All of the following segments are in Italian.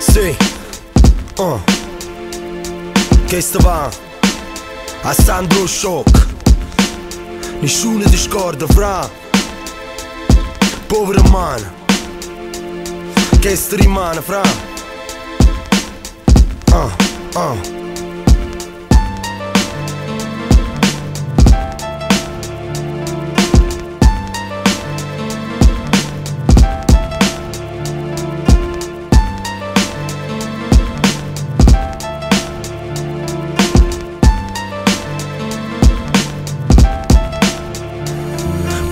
Si uh. Kejs të van Asa ndru shok Një shune të shkar dë vra Povë rëman Kejs të riman fra Uh, uh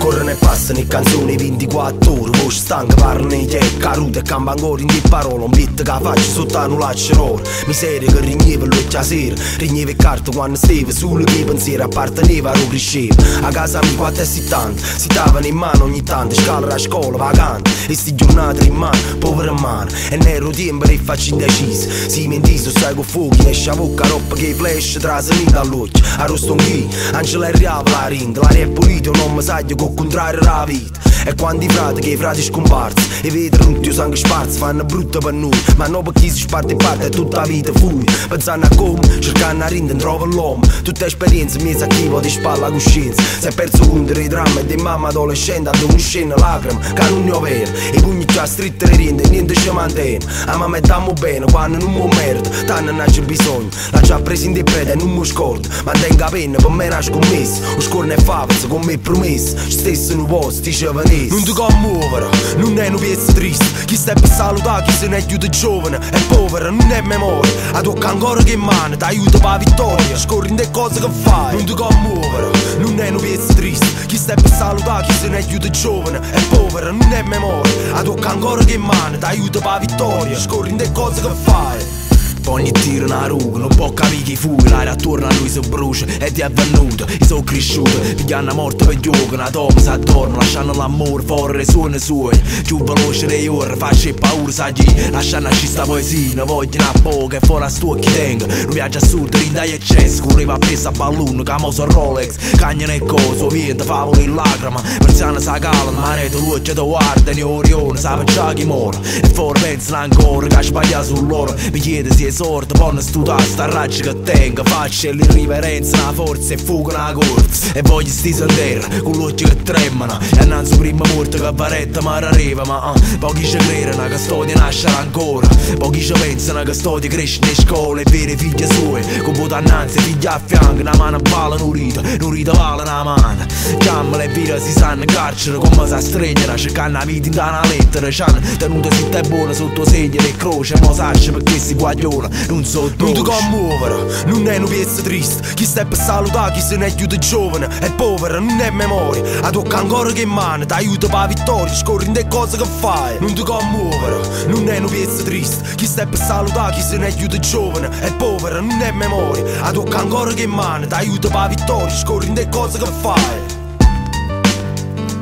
Por e passano canzoni 24 ore Voce stanca parlano i te Carute e campa ancora in di parole Un beat che faccio sotto a nullaccio l'oro Miseria che rigneva l'occhia sera Rigneva carte quando stava Solo che pensiero apparteneva a lo cresceva A casa mi 4 e 70 Si davano in mano ogni tanto Scala a scuola vagante E sti giornate in mano Povera mano. E nero tempo e faccio indeciso Si mentiso sai con fuochi Esce a bocca roba che flash Trasami dall'occhio Arrosto un chi Angela e riava la rinda L'aria è pulita non mi sa che contrario Ravid E quando i frati che i frati scomparsi E vedono tutti i sangue sparsi Fanno brutto per noi. Ma non per chi si sparte in parte è tutta la vita fui. Pensando a come Cercando a rinde trova l'uomo. Tutte esperienze mie attivo di spalla a coscienza. Si è perso conto dei drammi di mamma adolescente Ad una scena lacrime Che non ne ho vero. I pugni già stritte le rinde Niente ci mantiene. A mamma e dammo bene Quando non mi merito Tanto non c'è bisogno. La già presa in preda e non mi scordo Ma tenga penna per me nasce commesso O scorno e favazza con me promesso. Stesso in un posto diceva Ness Non ti commuovere Non è una piezza triste. Chi sta per salutare Chi se ne aiuta giovane È povera Non è memoria. A tocca ancora che mano Ti aiuta per la vittoria. Te cose che fai. Non ti commuovere Non è una piezza triste. Chi sta per salutare Chi se ne aiuta giovane È povera Non è memoria. A tocca ancora che mano Ti aiuta per la vittoria. Te cose che fai Ogni tiro una ruga, non può capire chi fu L'aria attorno a lui si brucia ed è avvenuto. Io sono cresciuto, pigliando morte per gioco Una donna si addorma, lasciando l'amore fuori suone sue Più veloce dei ore, faccio paura, sa chi? Lasciando ci sta poesia, ne voglio una poca E fuori a sto chi tengo. Non viaggia a sud, rinda e eccesso Correva appresso a balloon, camoso Rolex. Cagna e coso, vento, favole in lacrima. Persiana sa cala, maneto luce da guarda Ne orione, sa già chi muore E fuori pensano ancora che ha sbagliato sull'oro. Mi chiede se sorte, poi studiare sta raggia che tengo. Faccio l'irriverenza, una forza e fuga una corsa. E voglio sti sendere, con l'occhio che tremano. E annanzi prima morte che varetta mi arriva Ma uh, pochi ci credono che storia nasce ancora. Pochi ci pensano che storia cresce in scuola E vere figlie sue, con voto annanzi, figli a fianco Una mano balla, non ride, non ride vale una mano. Chiamala e vira si sanno carcere come si stringono Cercando la vita in una lettera C'hanno tenuto zitta e buona sotto segno e croce Mo sacce perché si guagliona non so dove Non ti commuovere, non è una piezza triste. Chi sta per salutare, chi se ne aiuta giovane È povera, non è memoria. A tocca ancora che mano, ti aiuta per la vittoria Scorri te cose che fai. Non ti commuovere, non è una piezza triste. Chi sta per salutare, chi se ne aiuta giovane È povera, non è memoria. A tocca ancora che mano, ti aiuta per la vittoria Scorri te cose che fai.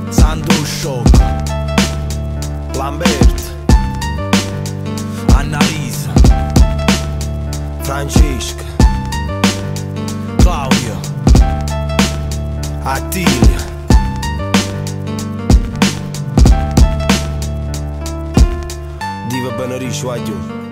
Sandro Shock Lambert a ti. Diva Banarish White